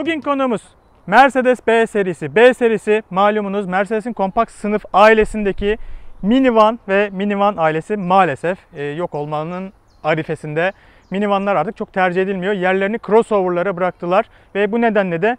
Bugün konumuz Mercedes B serisi. B serisi malumunuz Mercedes'in kompakt sınıf ailesindeki minivan ve minivan ailesi maalesef e, yok olmanın arifesinde. Minivanlar artık çok tercih edilmiyor. Yerlerini crossover'lara bıraktılar ve bu nedenle de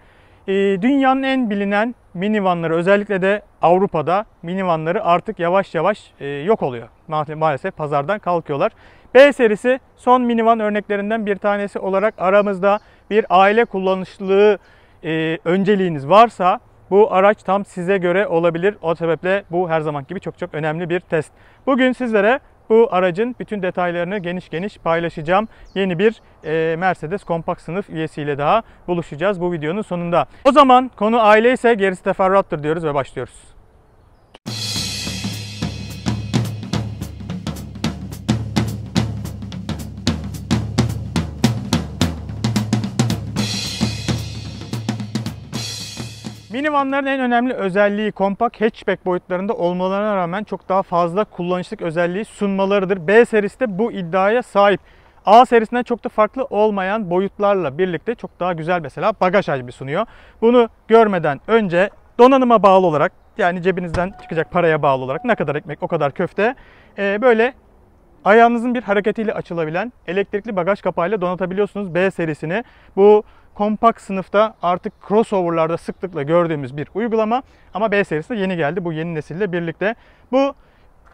e, dünyanın en bilinen minivanları özellikle de Avrupa'da minivanları artık yavaş yavaş e, yok oluyor. Ma- Maalesef pazardan kalkıyorlar. B serisi son minivan örneklerinden bir tanesi olarak aramızda bir aile kullanışlılığı e, önceliğiniz varsa bu araç tam size göre olabilir. O sebeple bu her zaman gibi çok çok önemli bir test. Bugün sizlere bu aracın bütün detaylarını geniş geniş paylaşacağım. Yeni bir e, Mercedes kompakt sınıf üyesiyle daha buluşacağız bu videonun sonunda. O zaman konu aile ise gerisi teferruattır diyoruz ve başlıyoruz. Minivanların en önemli özelliği kompakt hatchback boyutlarında olmalarına rağmen çok daha fazla kullanışlık özelliği sunmalarıdır. B serisi de bu iddiaya sahip. A serisinden çok da farklı olmayan boyutlarla birlikte çok daha güzel mesela bagaj hacmi sunuyor. Bunu görmeden önce donanıma bağlı olarak yani cebinizden çıkacak paraya bağlı olarak ne kadar ekmek o kadar köfte e, böyle ayağınızın bir hareketiyle açılabilen elektrikli bagaj kapağıyla donatabiliyorsunuz B serisini. Bu kompakt sınıfta artık crossover'larda sıklıkla gördüğümüz bir uygulama ama B serisi de yeni geldi bu yeni nesille birlikte. Bu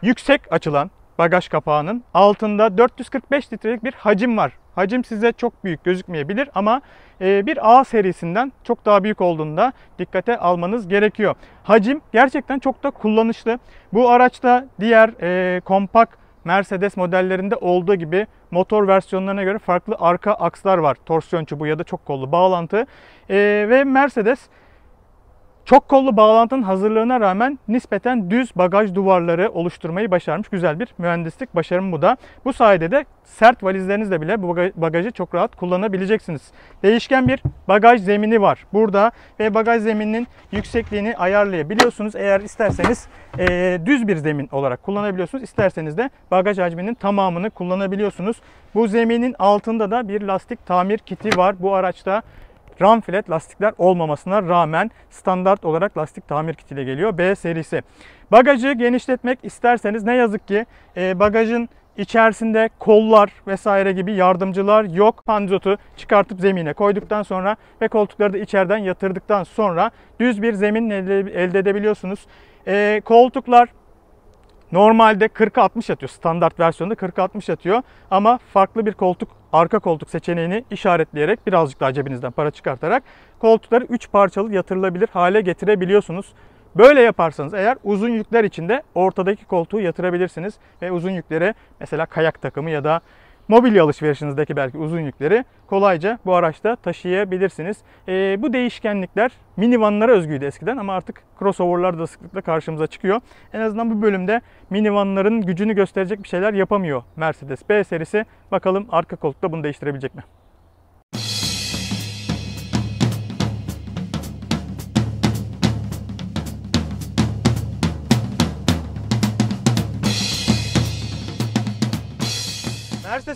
yüksek açılan bagaj kapağının altında 445 litrelik bir hacim var. Hacim size çok büyük gözükmeyebilir ama e, bir A serisinden çok daha büyük olduğunda dikkate almanız gerekiyor. Hacim gerçekten çok da kullanışlı. Bu araçta diğer e, kompakt Mercedes modellerinde olduğu gibi motor versiyonlarına göre farklı arka akslar var. Torsiyon çubuğu ya da çok kollu bağlantı. Ee, ve Mercedes çok kollu bağlantının hazırlığına rağmen nispeten düz bagaj duvarları oluşturmayı başarmış. Güzel bir mühendislik başarımı bu da. Bu sayede de sert valizlerinizle bile bu bagajı çok rahat kullanabileceksiniz. Değişken bir bagaj zemini var burada ve bagaj zemininin yüksekliğini ayarlayabiliyorsunuz. Eğer isterseniz e, düz bir zemin olarak kullanabiliyorsunuz. İsterseniz de bagaj hacminin tamamını kullanabiliyorsunuz. Bu zeminin altında da bir lastik tamir kiti var. Bu araçta Run flat lastikler olmamasına rağmen standart olarak lastik tamir kitiyle geliyor B serisi. Bagajı genişletmek isterseniz ne yazık ki e, bagajın içerisinde kollar vesaire gibi yardımcılar yok. Panzotu çıkartıp zemine koyduktan sonra ve koltukları da içeriden yatırdıktan sonra düz bir zemin elde, edebiliyorsunuz. E, koltuklar Normalde 40-60 yatıyor. Standart versiyonda 40-60 yatıyor. Ama farklı bir koltuk, arka koltuk seçeneğini işaretleyerek birazcık daha cebinizden para çıkartarak koltukları 3 parçalı yatırılabilir hale getirebiliyorsunuz. Böyle yaparsanız eğer uzun yükler içinde ortadaki koltuğu yatırabilirsiniz ve uzun yüklere mesela kayak takımı ya da mobilya alışverişinizdeki belki uzun yükleri kolayca bu araçta taşıyabilirsiniz. E, bu değişkenlikler minivanlara özgüydü eskiden ama artık crossover'lar da sıklıkla karşımıza çıkıyor. En azından bu bölümde minivanların gücünü gösterecek bir şeyler yapamıyor Mercedes B serisi. Bakalım arka koltukta bunu değiştirebilecek mi?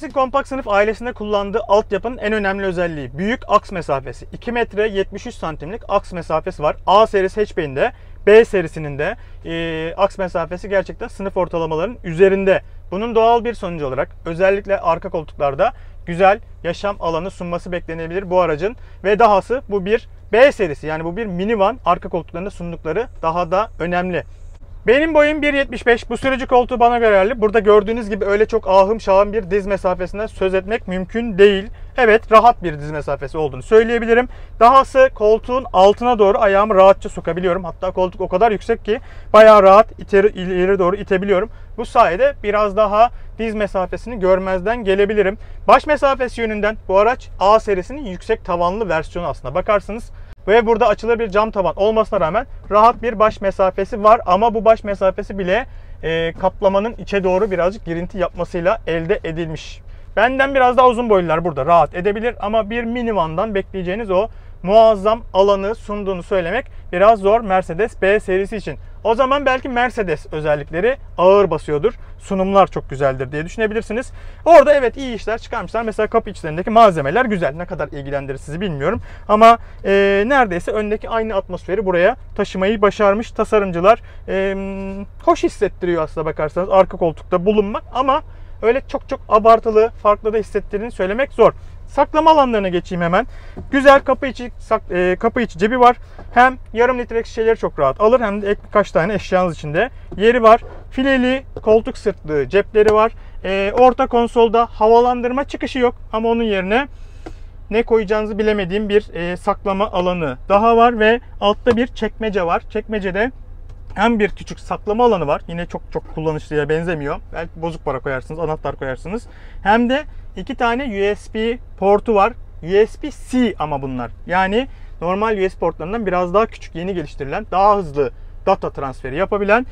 Mercedes'in kompakt sınıf ailesinde kullandığı altyapının en önemli özelliği büyük aks mesafesi. 2 metre 73 santimlik aks mesafesi var. A serisi hatchback'inde, B serisinin de e, aks mesafesi gerçekten sınıf ortalamalarının üzerinde. Bunun doğal bir sonucu olarak özellikle arka koltuklarda güzel yaşam alanı sunması beklenebilir bu aracın. Ve dahası bu bir B serisi yani bu bir minivan arka koltuklarında sundukları daha da önemli. Benim boyum 1.75. Bu sürücü koltuğu bana göre ayarlı. Burada gördüğünüz gibi öyle çok ahım şahım bir diz mesafesinden söz etmek mümkün değil. Evet rahat bir diz mesafesi olduğunu söyleyebilirim. Dahası koltuğun altına doğru ayağımı rahatça sokabiliyorum. Hatta koltuk o kadar yüksek ki bayağı rahat ileri, ileri doğru itebiliyorum. Bu sayede biraz daha diz mesafesini görmezden gelebilirim. Baş mesafesi yönünden bu araç A serisinin yüksek tavanlı versiyonu aslında. Bakarsınız ve burada açılır bir cam tavan olmasına rağmen rahat bir baş mesafesi var. Ama bu baş mesafesi bile e, kaplamanın içe doğru birazcık girinti yapmasıyla elde edilmiş. Benden biraz daha uzun boylular burada rahat edebilir ama bir minivandan bekleyeceğiniz o muazzam alanı sunduğunu söylemek biraz zor Mercedes B serisi için. O zaman belki Mercedes özellikleri ağır basıyordur. Sunumlar çok güzeldir diye düşünebilirsiniz. Orada evet iyi işler çıkarmışlar. Mesela kapı içlerindeki malzemeler güzel. Ne kadar ilgilendirir sizi bilmiyorum. Ama e, neredeyse öndeki aynı atmosferi buraya taşımayı başarmış tasarımcılar. E, hoş hissettiriyor aslında bakarsanız arka koltukta bulunmak ama öyle çok çok abartılı, farklı da hissettirdiğini söylemek zor. Saklama alanlarına geçeyim hemen. Güzel kapı içi sak, e, kapı içi cebi var. Hem yarım litrelik şişeleri çok rahat alır hem de ek birkaç tane eşyanız içinde yeri var. Fileli koltuk sırtlığı cepleri var. E, orta konsolda havalandırma çıkışı yok ama onun yerine ne koyacağınızı bilemediğim bir e, saklama alanı daha var ve altta bir çekmece var. Çekmecede hem bir küçük saklama alanı var. Yine çok çok kullanışlıya benzemiyor. Belki bozuk para koyarsınız, anahtar koyarsınız. Hem de iki tane USB portu var. USB-C ama bunlar. Yani normal USB portlarından biraz daha küçük, yeni geliştirilen, daha hızlı data transferi yapabilen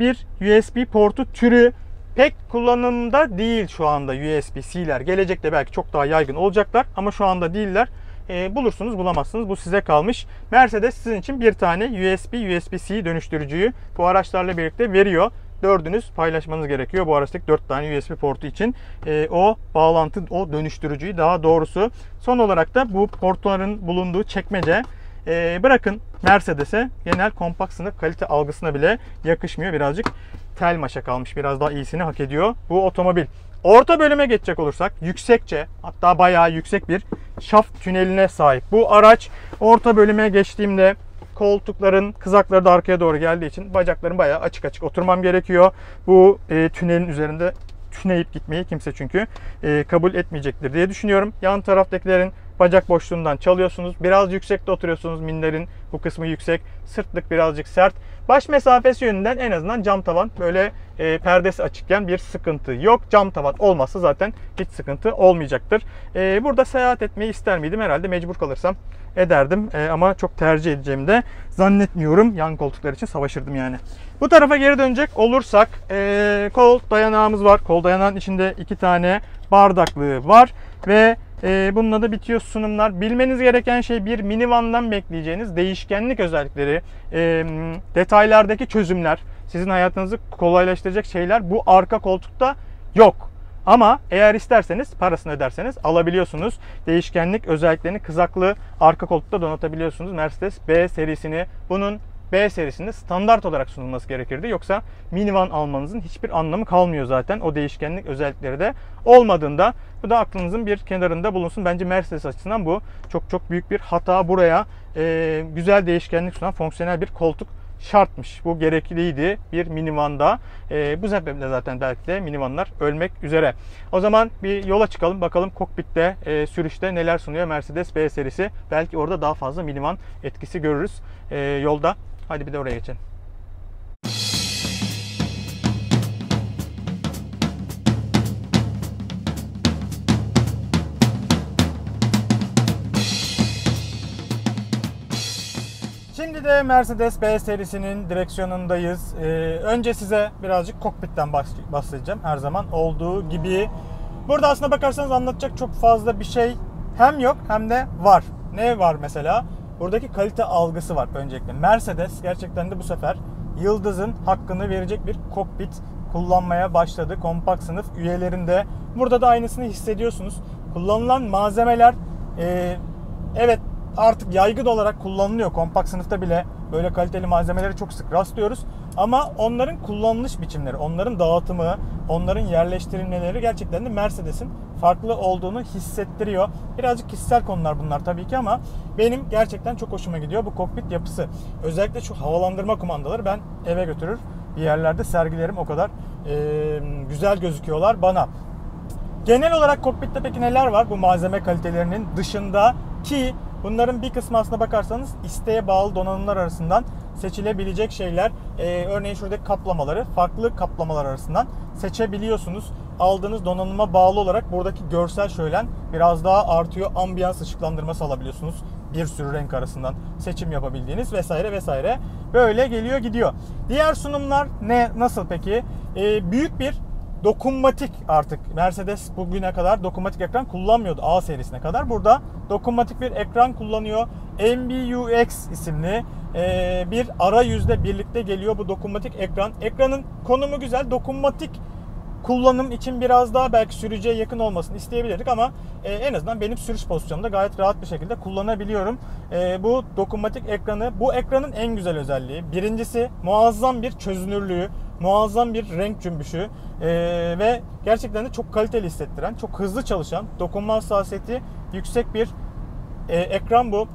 bir USB portu türü pek kullanımda değil şu anda USB-C'ler. Gelecekte belki çok daha yaygın olacaklar ama şu anda değiller e, bulursunuz bulamazsınız. Bu size kalmış. Mercedes sizin için bir tane USB, USB-C dönüştürücüyü bu araçlarla birlikte veriyor. Dördünüz paylaşmanız gerekiyor. Bu araçtaki dört tane USB portu için e, o bağlantı, o dönüştürücüyü daha doğrusu. Son olarak da bu portların bulunduğu çekmece e, bırakın Mercedes'e genel kompakt sınıf kalite algısına bile yakışmıyor. Birazcık tel maşa kalmış. Biraz daha iyisini hak ediyor bu otomobil. Orta bölüme geçecek olursak yüksekçe hatta bayağı yüksek bir şaft tüneline sahip. Bu araç orta bölüme geçtiğimde koltukların kızakları da arkaya doğru geldiği için bacaklarım bayağı açık açık oturmam gerekiyor. Bu e, tünelin üzerinde tüneyip gitmeyi kimse çünkü e, kabul etmeyecektir diye düşünüyorum. Yan taraftakilerin bacak boşluğundan çalıyorsunuz. Biraz yüksekte oturuyorsunuz minderin. Bu kısmı yüksek. Sırtlık birazcık sert. Baş mesafesi yönünden en azından cam tavan böyle e, perdesi açıkken bir sıkıntı yok. Cam tavan olmazsa zaten hiç sıkıntı olmayacaktır. E, burada seyahat etmeyi ister miydim? Herhalde mecbur kalırsam ederdim. E, ama çok tercih edeceğimi de zannetmiyorum. Yan koltuklar için savaşırdım yani. Bu tarafa geri dönecek olursak e, kol dayanağımız var. Kol dayanağın içinde iki tane bardaklığı var ve e, bununla da bitiyor sunumlar. Bilmeniz gereken şey bir minivandan bekleyeceğiniz değişkenlik özellikleri, e, detaylardaki çözümler, sizin hayatınızı kolaylaştıracak şeyler bu arka koltukta yok. Ama eğer isterseniz parasını öderseniz alabiliyorsunuz. Değişkenlik özelliklerini kızaklı arka koltukta donatabiliyorsunuz. Mercedes B serisini bunun B serisinde standart olarak sunulması gerekirdi. Yoksa minivan almanızın hiçbir anlamı kalmıyor zaten. O değişkenlik özellikleri de olmadığında bu da aklınızın bir kenarında bulunsun. Bence Mercedes açısından bu çok çok büyük bir hata. Buraya e, güzel değişkenlik sunan fonksiyonel bir koltuk şartmış. Bu gerekliydi bir minivanda. E, bu sebeple zaten belki de minivanlar ölmek üzere. O zaman bir yola çıkalım. Bakalım kokpitte, e, sürüşte neler sunuyor Mercedes B serisi. Belki orada daha fazla minivan etkisi görürüz e, yolda. Hadi bir de oraya geçelim. Şimdi de Mercedes B serisinin direksiyonundayız. Ee, önce size birazcık kokpitten bahsedeceğim her zaman olduğu gibi. Burada aslında bakarsanız anlatacak çok fazla bir şey hem yok hem de var. Ne var mesela? Buradaki kalite algısı var öncelikle. Mercedes gerçekten de bu sefer Yıldız'ın hakkını verecek bir kokpit kullanmaya başladı. Kompakt sınıf üyelerinde. Burada da aynısını hissediyorsunuz. Kullanılan malzemeler e, evet artık yaygın olarak kullanılıyor. Kompakt sınıfta bile böyle kaliteli malzemeleri çok sık rastlıyoruz. Ama onların kullanılış biçimleri, onların dağıtımı, onların yerleştirilmeleri gerçekten de Mercedes'in farklı olduğunu hissettiriyor. Birazcık kişisel konular bunlar tabii ki ama benim gerçekten çok hoşuma gidiyor bu kokpit yapısı. Özellikle şu havalandırma kumandaları ben eve götürür bir yerlerde sergilerim o kadar e, güzel gözüküyorlar bana. Genel olarak kokpitte peki neler var bu malzeme kalitelerinin dışında ki bunların bir kısmı aslına bakarsanız isteğe bağlı donanımlar arasından seçilebilecek şeyler. Ee, örneğin şuradaki kaplamaları farklı kaplamalar arasından seçebiliyorsunuz. Aldığınız donanıma bağlı olarak buradaki görsel şölen biraz daha artıyor. Ambiyans ışıklandırması alabiliyorsunuz. Bir sürü renk arasından seçim yapabildiğiniz vesaire vesaire. Böyle geliyor gidiyor. Diğer sunumlar ne nasıl peki? Ee, büyük bir dokunmatik artık Mercedes bugüne kadar dokunmatik ekran kullanmıyordu A serisine kadar. Burada dokunmatik bir ekran kullanıyor. MBUX isimli e, bir arayüzle birlikte geliyor bu dokunmatik ekran. Ekranın konumu güzel. Dokunmatik kullanım için biraz daha belki sürücüye yakın olmasını isteyebilirdik ama e, en azından benim sürüş pozisyonumda gayet rahat bir şekilde kullanabiliyorum. E, bu dokunmatik ekranı bu ekranın en güzel özelliği. Birincisi muazzam bir çözünürlüğü, muazzam bir renk cümbüşü e, ve gerçekten de çok kaliteli hissettiren, çok hızlı çalışan, dokunma hassasiyeti yüksek bir ekran bu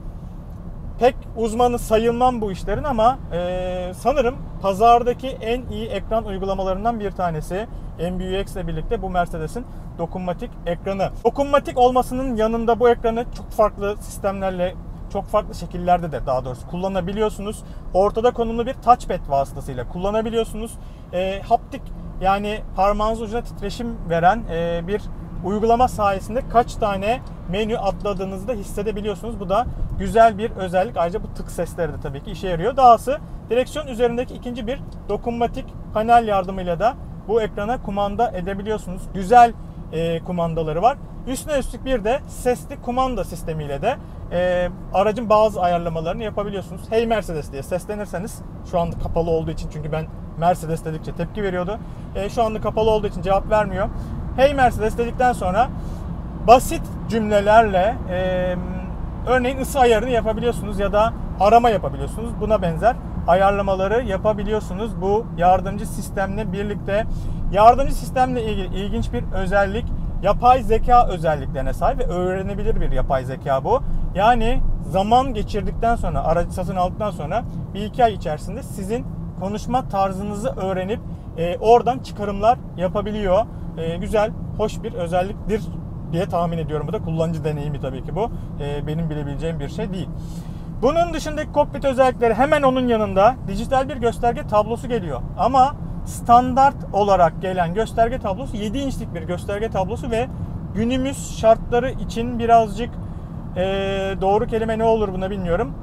pek uzmanı sayılmam bu işlerin ama e, sanırım pazardaki en iyi ekran uygulamalarından bir tanesi. MBUX ile birlikte bu Mercedes'in dokunmatik ekranı. Dokunmatik olmasının yanında bu ekranı çok farklı sistemlerle çok farklı şekillerde de daha doğrusu kullanabiliyorsunuz. Ortada konumlu bir touchpad vasıtasıyla kullanabiliyorsunuz. E, haptik yani parmağınız ucuna titreşim veren e, bir uygulama sayesinde kaç tane menü atladığınızı da hissedebiliyorsunuz. Bu da güzel bir özellik. Ayrıca bu tık sesleri de tabii ki işe yarıyor. Dahası direksiyon üzerindeki ikinci bir dokunmatik panel yardımıyla da bu ekrana kumanda edebiliyorsunuz. Güzel e, kumandaları var. Üstüne üstlük bir de sesli kumanda sistemiyle de e, aracın bazı ayarlamalarını yapabiliyorsunuz. Hey Mercedes diye seslenirseniz şu anda kapalı olduğu için çünkü ben Mercedes dedikçe tepki veriyordu. E, şu anda kapalı olduğu için cevap vermiyor. Hey Mercedes dedikten sonra basit cümlelerle e, örneğin ısı ayarını yapabiliyorsunuz ya da arama yapabiliyorsunuz. Buna benzer ayarlamaları yapabiliyorsunuz bu yardımcı sistemle birlikte. Yardımcı sistemle ilgili ilginç bir özellik yapay zeka özelliklerine sahip ve öğrenebilir bir yapay zeka bu. Yani zaman geçirdikten sonra, aracı satın aldıktan sonra bir iki ay içerisinde sizin konuşma tarzınızı öğrenip e, oradan çıkarımlar yapabiliyor. E, güzel, hoş bir özelliktir diye tahmin ediyorum. Bu da kullanıcı deneyimi tabii ki bu. E, benim bilebileceğim bir şey değil. Bunun dışındaki kokpit özellikleri hemen onun yanında dijital bir gösterge tablosu geliyor. Ama standart olarak gelen gösterge tablosu 7 inçlik bir gösterge tablosu ve günümüz şartları için birazcık e, doğru kelime ne olur buna bilmiyorum.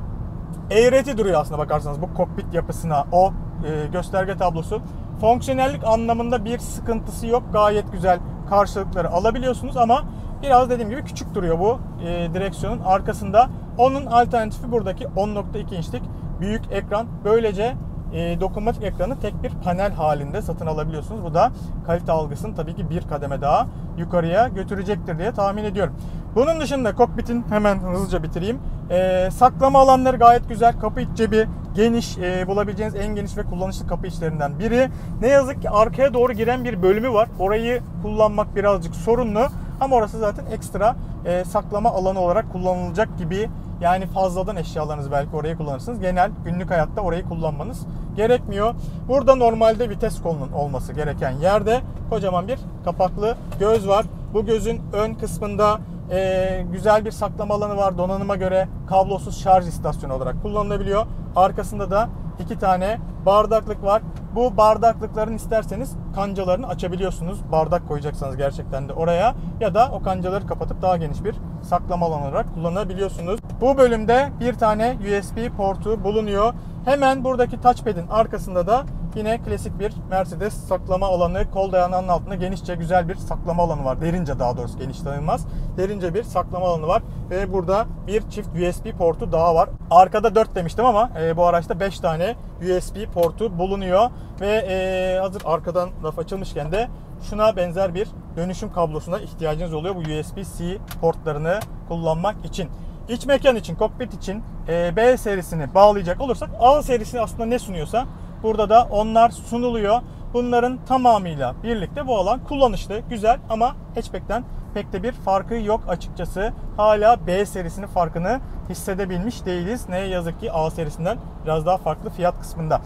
Eğreti duruyor aslında bakarsanız bu kokpit yapısına o e, gösterge tablosu. Fonksiyonellik anlamında bir sıkıntısı yok. Gayet güzel karşılıkları alabiliyorsunuz ama biraz dediğim gibi küçük duruyor bu e, direksiyonun arkasında. Onun alternatifi buradaki 10.2 inçlik büyük ekran. Böylece e, dokunmatik ekranı tek bir panel halinde satın alabiliyorsunuz. Bu da kalite algısını tabii ki bir kademe daha yukarıya götürecektir diye tahmin ediyorum. Bunun dışında kokpitin hemen hızlıca bitireyim. E, saklama alanları gayet güzel. Kapı iç cebi geniş. E, bulabileceğiniz en geniş ve kullanışlı kapı içlerinden biri. Ne yazık ki arkaya doğru giren bir bölümü var. Orayı kullanmak birazcık sorunlu. Ama orası zaten ekstra e, saklama alanı olarak kullanılacak gibi yani fazladan eşyalarınızı belki orayı kullanırsınız. Genel günlük hayatta orayı kullanmanız gerekmiyor. Burada normalde vites kolunun olması gereken yerde kocaman bir kapaklı göz var. Bu gözün ön kısmında e, güzel bir saklama alanı var. Donanıma göre kablosuz şarj istasyonu olarak kullanılabiliyor. Arkasında da iki tane bardaklık var. Bu bardaklıkların isterseniz kancalarını açabiliyorsunuz. Bardak koyacaksanız gerçekten de oraya ya da o kancaları kapatıp daha geniş bir saklama alanı olarak kullanabiliyorsunuz. Bu bölümde bir tane USB portu bulunuyor. Hemen buradaki touchpad'in arkasında da yine klasik bir Mercedes saklama alanı. Kol dayanağının altında genişçe güzel bir saklama alanı var. Derince daha doğrusu geniş tanınmaz. Derince bir saklama alanı var. Ve burada bir çift USB portu daha var. Arkada 4 demiştim ama e, bu araçta 5 tane USB portu bulunuyor. Ve e, hazır arkadan laf açılmışken de şuna benzer bir dönüşüm kablosuna ihtiyacınız oluyor bu USB-C portlarını kullanmak için. İç mekan için, kokpit için e, B serisini bağlayacak olursak A serisi aslında ne sunuyorsa burada da onlar sunuluyor. Bunların tamamıyla birlikte bu alan kullanışlı, güzel ama hatchback'ten pek de bir farkı yok açıkçası. Hala B serisinin farkını hissedebilmiş değiliz. Ne yazık ki A serisinden biraz daha farklı fiyat kısmında.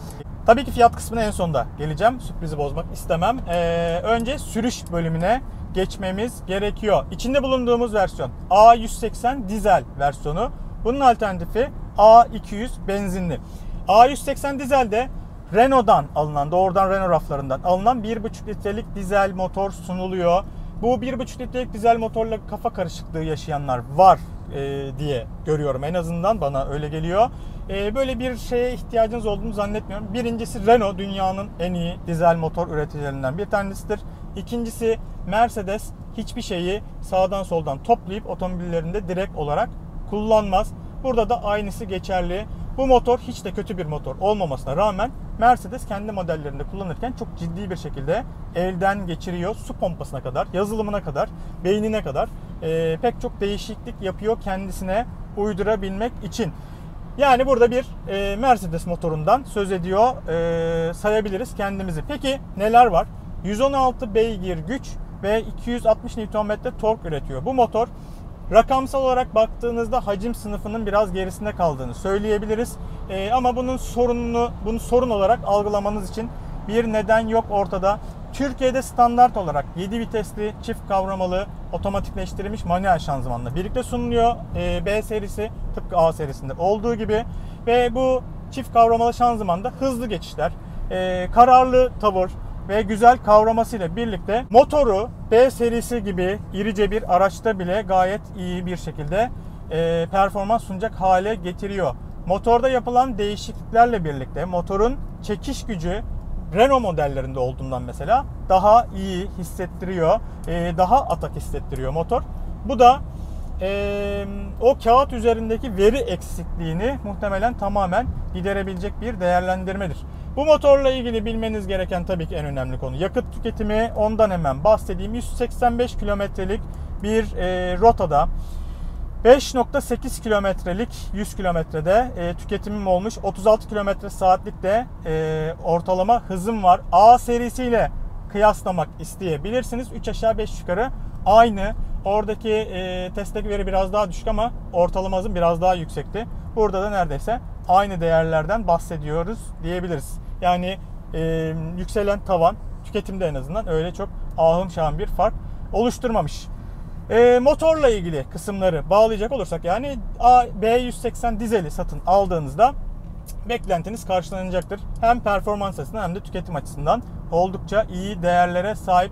Tabii ki fiyat kısmına en sonda geleceğim. Sürprizi bozmak istemem. Ee, önce sürüş bölümüne geçmemiz gerekiyor. İçinde bulunduğumuz versiyon A180 dizel versiyonu. Bunun alternatifi A200 benzinli. A180 dizelde Renault'dan alınan, doğrudan Renault raflarından alınan 1.5 litrelik dizel motor sunuluyor. Bu 1.5 litrelik dizel motorla kafa karışıklığı yaşayanlar var e, diye görüyorum. En azından bana öyle geliyor. E, böyle bir şeye ihtiyacınız olduğunu zannetmiyorum. Birincisi Renault dünyanın en iyi dizel motor üreticilerinden bir tanesidir. İkincisi Mercedes hiçbir şeyi sağdan soldan toplayıp otomobillerinde direkt olarak kullanmaz. Burada da aynısı geçerli. Bu motor hiç de kötü bir motor olmamasına rağmen Mercedes kendi modellerinde kullanırken çok ciddi bir şekilde elden geçiriyor. Su pompasına kadar, yazılımına kadar, beynine kadar e, pek çok değişiklik yapıyor kendisine uydurabilmek için. Yani burada bir e, Mercedes motorundan söz ediyor e, sayabiliriz kendimizi. Peki neler var? 116 beygir güç ve 260 Nm tork üretiyor. Bu motor rakamsal olarak baktığınızda hacim sınıfının biraz gerisinde kaldığını söyleyebiliriz. E, ama bunun sorununu, bunu sorun olarak algılamanız için bir neden yok ortada. Türkiye'de standart olarak 7 vitesli çift kavramalı otomatikleştirilmiş manuel şanzımanla birlikte sunuluyor. E, B serisi tıpkı A serisinde olduğu gibi ve bu çift kavramalı şanzımanda hızlı geçişler, e, kararlı tavır ve güzel kavramasıyla birlikte motoru B serisi gibi irice bir araçta bile gayet iyi bir şekilde e, performans sunacak hale getiriyor. Motorda yapılan değişikliklerle birlikte motorun çekiş gücü Renault modellerinde olduğundan mesela daha iyi hissettiriyor. E, daha atak hissettiriyor motor. Bu da e, o kağıt üzerindeki veri eksikliğini muhtemelen tamamen giderebilecek bir değerlendirmedir. Bu motorla ilgili bilmeniz gereken tabii ki en önemli konu yakıt tüketimi. Ondan hemen bahsedeyim. 185 kilometrelik bir e, rotada 5.8 kilometrelik 100 kilometrede e, tüketimim olmuş. 36 kilometre saatlik de e, ortalama hızım var. A serisiyle kıyaslamak isteyebilirsiniz. 3 aşağı 5 yukarı aynı. Oradaki e, testteki veri biraz daha düşük ama ortalama hızım biraz daha yüksekti. Burada da neredeyse aynı değerlerden bahsediyoruz diyebiliriz. Yani e, yükselen tavan tüketimde en azından öyle çok ahım şahım bir fark oluşturmamış. E, motorla ilgili kısımları bağlayacak olursak yani A, B180 dizeli satın aldığınızda beklentiniz karşılanacaktır. Hem performans açısından hem de tüketim açısından oldukça iyi değerlere sahip.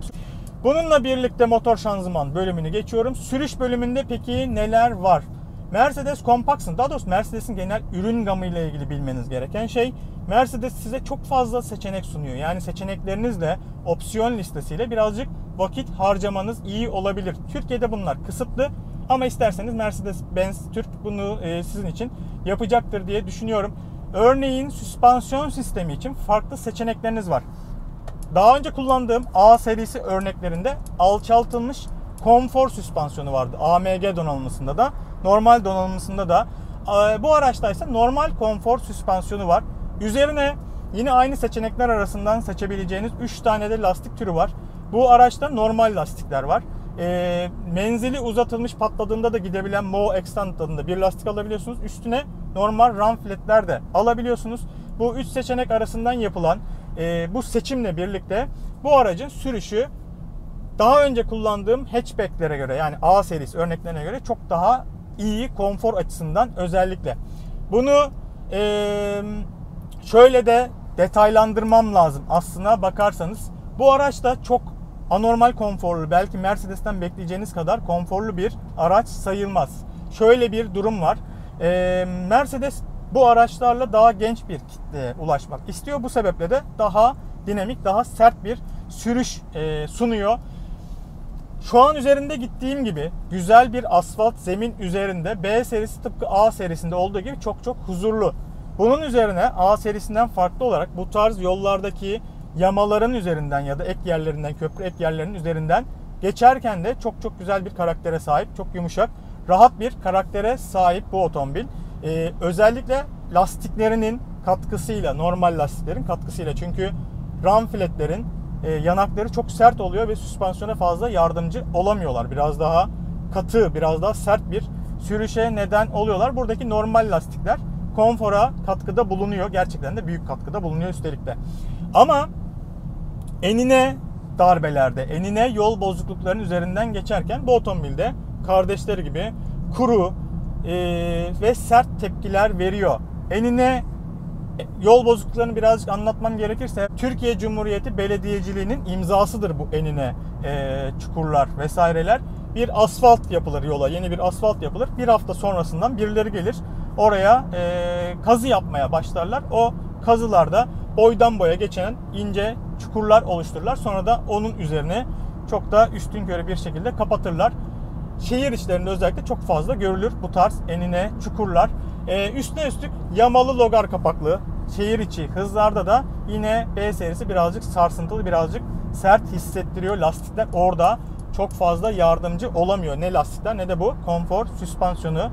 Bununla birlikte motor şanzıman bölümünü geçiyorum. Sürüş bölümünde peki neler var? Mercedes Compax'ın daha doğrusu Mercedes'in genel ürün gamı ile ilgili bilmeniz gereken şey Mercedes size çok fazla seçenek sunuyor. Yani seçeneklerinizle opsiyon listesiyle birazcık vakit harcamanız iyi olabilir. Türkiye'de bunlar kısıtlı ama isterseniz Mercedes-Benz Türk bunu e, sizin için yapacaktır diye düşünüyorum. Örneğin süspansiyon sistemi için farklı seçenekleriniz var. Daha önce kullandığım A serisi örneklerinde alçaltılmış konfor süspansiyonu vardı. AMG donanımında da, normal donanımında da. Bu araçta ise normal konfor süspansiyonu var. Üzerine yine aynı seçenekler arasından seçebileceğiniz 3 tane de lastik türü var. Bu araçta normal lastikler var. E, menzili uzatılmış patladığında da gidebilen Mo Extend adında bir lastik alabiliyorsunuz. Üstüne normal run flatler de alabiliyorsunuz. Bu üç seçenek arasından yapılan e, bu seçimle birlikte bu aracın sürüşü daha önce kullandığım hatchbacklere göre yani A serisi örneklerine göre çok daha iyi konfor açısından özellikle. Bunu e, şöyle de detaylandırmam lazım aslına bakarsanız. Bu araç da çok anormal konforlu belki Mercedes'ten bekleyeceğiniz kadar konforlu bir araç sayılmaz. Şöyle bir durum var. E, Mercedes bu araçlarla daha genç bir kitleye ulaşmak istiyor. Bu sebeple de daha dinamik, daha sert bir sürüş e, sunuyor. Şu an üzerinde gittiğim gibi güzel bir asfalt zemin üzerinde B serisi tıpkı A serisinde olduğu gibi çok çok huzurlu. Bunun üzerine A serisinden farklı olarak bu tarz yollardaki yamaların üzerinden ya da ek yerlerinden, köprü ek yerlerinin üzerinden geçerken de çok çok güzel bir karaktere sahip. Çok yumuşak, rahat bir karaktere sahip bu otomobil. Ee, özellikle lastiklerinin katkısıyla, normal lastiklerin katkısıyla çünkü ram fletlerin e, yanakları çok sert oluyor ve süspansiyona fazla yardımcı olamıyorlar. Biraz daha katı, biraz daha sert bir sürüşe neden oluyorlar. Buradaki normal lastikler konfora katkıda bulunuyor. Gerçekten de büyük katkıda bulunuyor üstelik de. Ama enine darbelerde, enine yol bozukluklarının üzerinden geçerken bu otomobilde kardeşleri gibi kuru e, ve sert tepkiler veriyor. Enine yol bozukluklarını birazcık anlatmam gerekirse Türkiye Cumhuriyeti Belediyeciliğinin imzasıdır bu enine e, çukurlar vesaireler. Bir asfalt yapılır yola, yeni bir asfalt yapılır. Bir hafta sonrasından birileri gelir oraya e, kazı yapmaya başlarlar. O kazılarda boydan boya geçen ince çukurlar oluştururlar. Sonra da onun üzerine çok da üstün körü bir şekilde kapatırlar. Şehir içlerinde özellikle çok fazla görülür bu tarz enine çukurlar. Ee, üstüne üstlük yamalı logar kapaklı. Şehir içi hızlarda da yine B serisi birazcık sarsıntılı, birazcık sert hissettiriyor. Lastikler orada çok fazla yardımcı olamıyor. Ne lastikler ne de bu konfor süspansiyonu.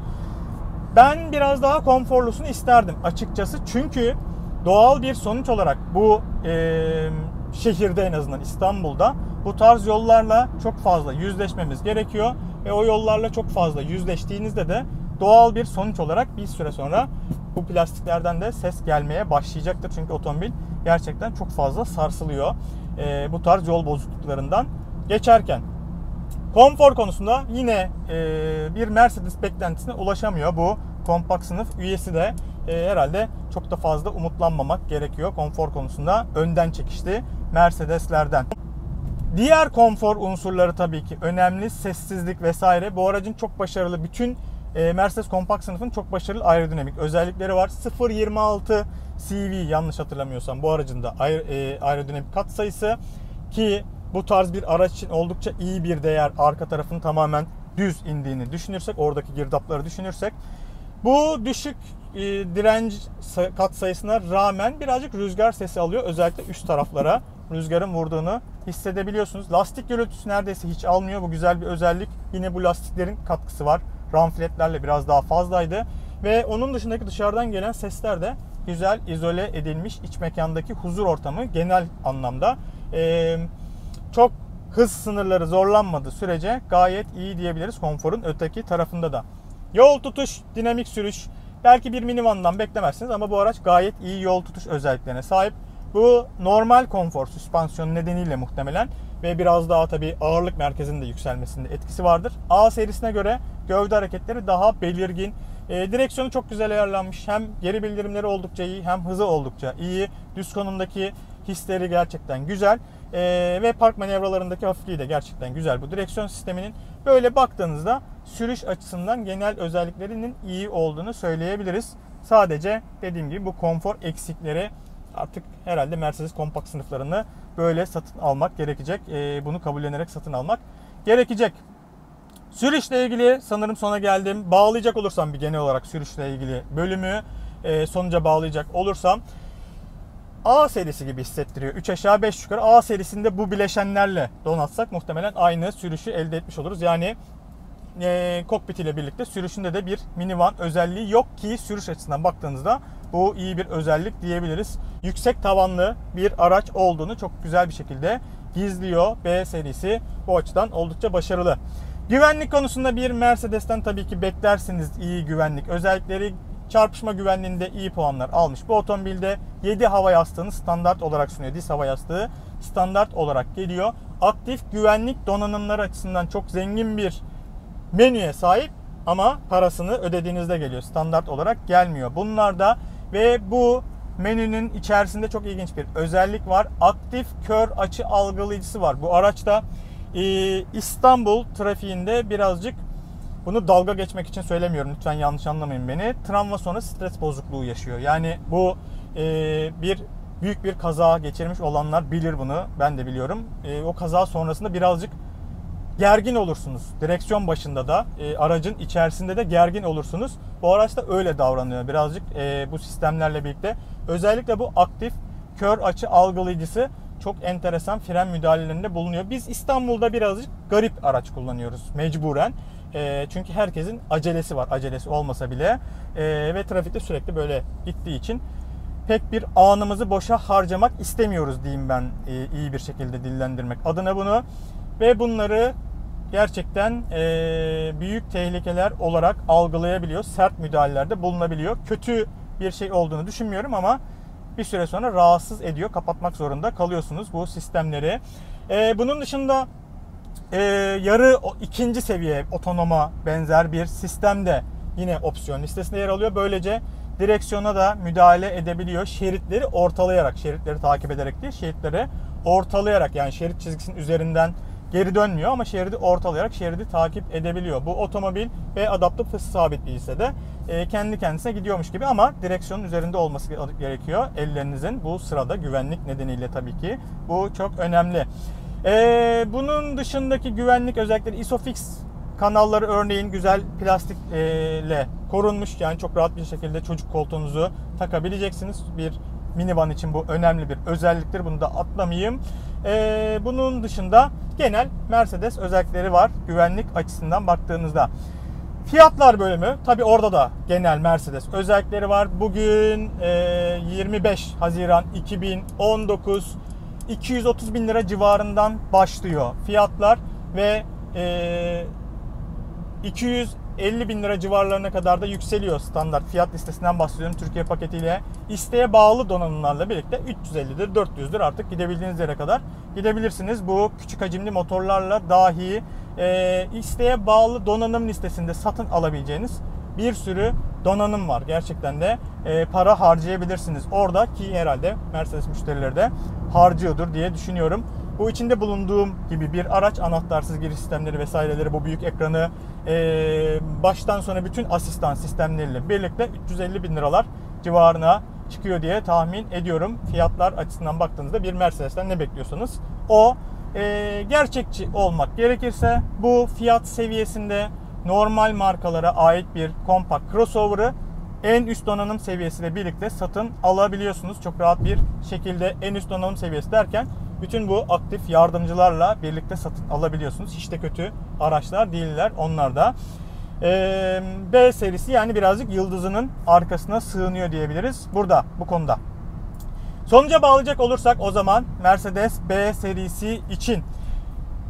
Ben biraz daha konforlusunu isterdim açıkçası. Çünkü doğal bir sonuç olarak bu e, şehirde en azından İstanbul'da bu tarz yollarla çok fazla yüzleşmemiz gerekiyor. Ve o yollarla çok fazla yüzleştiğinizde de doğal bir sonuç olarak bir süre sonra bu plastiklerden de ses gelmeye başlayacaktır. Çünkü otomobil gerçekten çok fazla sarsılıyor e, bu tarz yol bozukluklarından geçerken. Konfor konusunda yine e, bir Mercedes beklentisine ulaşamıyor bu kompakt sınıf üyesi de e, herhalde çok da fazla umutlanmamak gerekiyor konfor konusunda önden çekişti Mercedeslerden. Diğer konfor unsurları tabii ki önemli. Sessizlik vesaire. Bu aracın çok başarılı bütün e, Mercedes kompakt sınıfın çok başarılı aerodinamik özellikleri var. 0.26 CV yanlış hatırlamıyorsam bu aracın da e, aerodinamik kat sayısı ki bu tarz bir araç için oldukça iyi bir değer. Arka tarafın tamamen düz indiğini düşünürsek, oradaki girdapları düşünürsek bu düşük e, direnç kat sayısına rağmen birazcık rüzgar sesi alıyor. Özellikle üst taraflara rüzgarın vurduğunu hissedebiliyorsunuz. Lastik gürültüsü neredeyse hiç almıyor. Bu güzel bir özellik. Yine bu lastiklerin katkısı var. Ramfletlerle biraz daha fazlaydı. Ve onun dışındaki dışarıdan gelen sesler de güzel izole edilmiş iç mekandaki huzur ortamı genel anlamda. Ee, çok hız sınırları zorlanmadığı sürece gayet iyi diyebiliriz konforun öteki tarafında da. Yol tutuş, dinamik sürüş. Belki bir minivandan beklemezsiniz ama bu araç gayet iyi yol tutuş özelliklerine sahip. Bu normal konfor süspansiyonu nedeniyle muhtemelen ve biraz daha tabi ağırlık merkezinin de yükselmesinde etkisi vardır. A serisine göre gövde hareketleri daha belirgin. E, direksiyonu çok güzel ayarlanmış. Hem geri bildirimleri oldukça iyi hem hızı oldukça iyi. Düz konumdaki hisleri gerçekten güzel. E, ve park manevralarındaki hafifliği de gerçekten güzel. Bu direksiyon sisteminin böyle baktığınızda sürüş açısından genel özelliklerinin iyi olduğunu söyleyebiliriz. Sadece dediğim gibi bu konfor eksikleri artık herhalde Mercedes kompakt sınıflarını böyle satın almak gerekecek. E, bunu kabullenerek satın almak gerekecek. Sürüşle ilgili sanırım sona geldim. Bağlayacak olursam bir genel olarak sürüşle ilgili bölümü e, sonuca bağlayacak olursam A serisi gibi hissettiriyor. 3 aşağı 5 yukarı A serisinde bu bileşenlerle donatsak muhtemelen aynı sürüşü elde etmiş oluruz. Yani e, kokpit ile birlikte sürüşünde de bir minivan özelliği yok ki sürüş açısından baktığınızda bu iyi bir özellik diyebiliriz. Yüksek tavanlı bir araç olduğunu çok güzel bir şekilde gizliyor. B serisi bu açıdan oldukça başarılı. Güvenlik konusunda bir Mercedes'ten tabii ki beklersiniz iyi güvenlik özellikleri. Çarpışma güvenliğinde iyi puanlar almış. Bu otomobilde 7 hava yastığını standart olarak sunuyor. Diz hava yastığı standart olarak geliyor. Aktif güvenlik donanımları açısından çok zengin bir menüye sahip ama parasını ödediğinizde geliyor. Standart olarak gelmiyor. Bunlar da ve bu menünün içerisinde çok ilginç bir özellik var. Aktif kör açı algılayıcısı var. Bu araçta e, İstanbul trafiğinde birazcık bunu dalga geçmek için söylemiyorum. Lütfen yanlış anlamayın beni. Travma sonra stres bozukluğu yaşıyor. Yani bu e, bir büyük bir kaza geçirmiş olanlar bilir bunu. Ben de biliyorum. E, o kaza sonrasında birazcık gergin olursunuz. Direksiyon başında da e, aracın içerisinde de gergin olursunuz. Bu araç da öyle davranıyor birazcık e, bu sistemlerle birlikte. Özellikle bu aktif kör açı algılayıcısı çok enteresan fren müdahalelerinde bulunuyor. Biz İstanbul'da birazcık garip araç kullanıyoruz mecburen. E, çünkü herkesin acelesi var. Acelesi olmasa bile e, ve trafikte sürekli böyle gittiği için pek bir anımızı boşa harcamak istemiyoruz diyeyim ben e, iyi bir şekilde dillendirmek adına bunu ve bunları gerçekten e, büyük tehlikeler olarak algılayabiliyor. Sert müdahalelerde bulunabiliyor. Kötü bir şey olduğunu düşünmüyorum ama bir süre sonra rahatsız ediyor. Kapatmak zorunda kalıyorsunuz bu sistemleri. E, bunun dışında e, yarı ikinci seviye otonoma benzer bir sistemde yine opsiyon listesinde yer alıyor. Böylece direksiyona da müdahale edebiliyor. Şeritleri ortalayarak, şeritleri takip ederek değil, şeritleri ortalayarak yani şerit çizgisinin üzerinden geri dönmüyor ama şeridi ortalayarak şeridi takip edebiliyor. Bu otomobil ve adaptif hız sabitleyicisi de e, kendi kendisine gidiyormuş gibi ama direksiyonun üzerinde olması gerekiyor ellerinizin bu sırada güvenlik nedeniyle tabii ki. Bu çok önemli. E, bunun dışındaki güvenlik özellikleri ISOFIX Kanalları örneğin güzel plastikle korunmuş. Yani çok rahat bir şekilde çocuk koltuğunuzu takabileceksiniz. Bir minivan için bu önemli bir özelliktir. Bunu da atlamayayım. Ee, bunun dışında genel Mercedes özellikleri var güvenlik açısından baktığınızda. Fiyatlar bölümü tabi orada da genel Mercedes özellikleri var. Bugün e, 25 Haziran 2019 230 bin lira civarından başlıyor fiyatlar ve e, 250 bin lira civarlarına kadar da yükseliyor standart fiyat listesinden bahsediyorum Türkiye paketiyle. İsteğe bağlı donanımlarla birlikte 350'dir 400'dür artık gidebildiğiniz yere kadar gidebilirsiniz. Bu küçük hacimli motorlarla dahi e, isteğe bağlı donanım listesinde satın alabileceğiniz bir sürü donanım var. Gerçekten de e, para harcayabilirsiniz. Orada ki herhalde Mercedes müşterileri de harcıyordur diye düşünüyorum. Bu içinde bulunduğum gibi bir araç anahtarsız giriş sistemleri vesaireleri bu büyük ekranı e, baştan sona bütün asistan sistemleriyle birlikte 350 bin liralar civarına çıkıyor diye tahmin ediyorum. Fiyatlar açısından baktığınızda bir Mercedes'ten ne bekliyorsanız o e, gerçekçi olmak gerekirse bu fiyat seviyesinde normal markalara ait bir kompakt crossover'ı en üst donanım seviyesiyle birlikte satın alabiliyorsunuz. Çok rahat bir şekilde en üst donanım seviyesi derken bütün bu aktif yardımcılarla birlikte satın alabiliyorsunuz. Hiç de kötü araçlar değiller onlar da. Ee, B serisi yani birazcık yıldızının arkasına sığınıyor diyebiliriz burada bu konuda. Sonuca bağlayacak olursak o zaman Mercedes B serisi için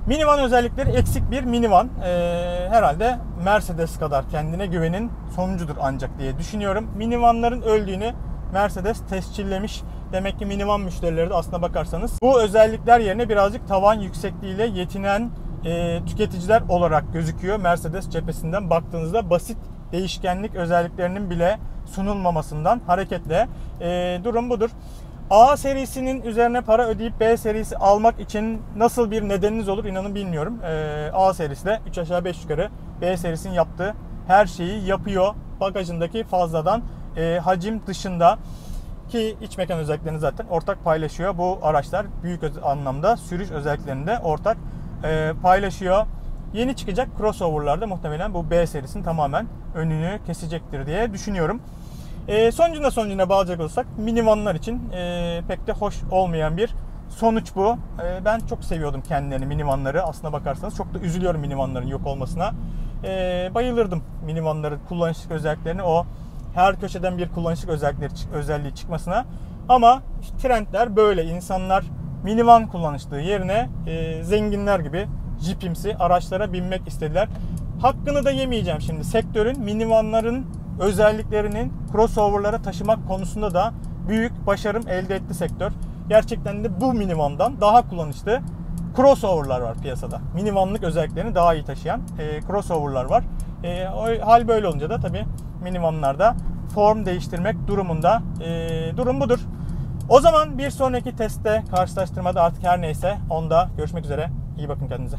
minivan özellikleri eksik bir minivan. Ee, herhalde Mercedes kadar kendine güvenin sonucudur ancak diye düşünüyorum. Minivanların öldüğünü Mercedes tescillemiş. Demek ki minivan müşterileri de aslına bakarsanız bu özellikler yerine birazcık tavan yüksekliğiyle yetinen e, tüketiciler olarak gözüküyor. Mercedes cephesinden baktığınızda basit değişkenlik özelliklerinin bile sunulmamasından hareketle e, durum budur. A serisinin üzerine para ödeyip B serisi almak için nasıl bir nedeniniz olur inanın bilmiyorum. E, A serisi de 3 aşağı 5 yukarı B serisinin yaptığı her şeyi yapıyor. Bagajındaki fazladan e, hacim dışında ki iç mekan özelliklerini zaten ortak paylaşıyor. Bu araçlar büyük anlamda sürüş özelliklerini de ortak e, paylaşıyor. Yeni çıkacak crossover'larda muhtemelen bu B serisinin tamamen önünü kesecektir diye düşünüyorum. E, sonucunda sonucuna bağlayacak olursak minivanlar için e, pek de hoş olmayan bir sonuç bu. E, ben çok seviyordum kendilerini minivanları aslına bakarsanız. Çok da üzülüyorum minivanların yok olmasına. E, bayılırdım minivanların kullanışlık özelliklerini. O her köşeden bir kullanışlık özellikleri, özelliği çıkmasına. Ama işte trendler böyle. İnsanlar minivan kullanışlığı yerine e, zenginler gibi jipimsi araçlara binmek istediler. Hakkını da yemeyeceğim şimdi. Sektörün minivanların özelliklerinin crossover'lara taşımak konusunda da büyük başarım elde etti sektör. Gerçekten de bu minivandan daha kullanışlı crossover'lar var piyasada. Minivanlık özelliklerini daha iyi taşıyan e, crossover'lar var. E, o, hal böyle olunca da tabii minivanlarda form değiştirmek durumunda. E, durum budur. O zaman bir sonraki testte karşılaştırmada artık her neyse onda görüşmek üzere. İyi bakın kendinize.